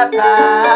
Tata.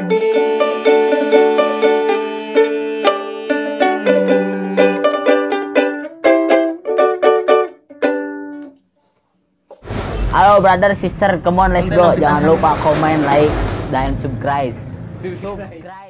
Halo brother, sister, come on let's go. Jangan lupa komen, like, dan subscribe. Subscribe.